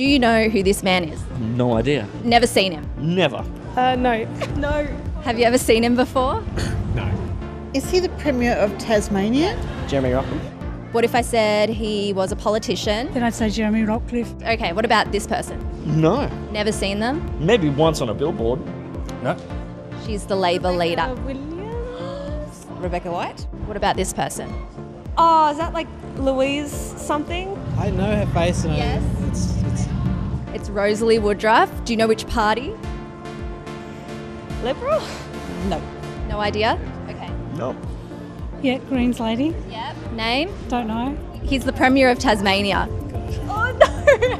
Do you know who this man is? No idea. Never seen him. Never. Uh, no. No. Have you ever seen him before? No. Is he the Premier of Tasmania? Jeremy Rockham. What if I said he was a politician? Then I'd say Jeremy Rockliff. Okay, what about this person? No. Never seen them? Maybe once on a billboard. No. She's the Labour leader. Williams? Rebecca White? What about this person? Oh, is that like Louise something? I know her face and Yes. I, it's, it's It's Rosalie Woodruff. Do you know which party? Liberal? No. No idea? Okay. No. Yeah, Greens lady. Yep. Name? Don't know. He's the Premier of Tasmania. Oh no!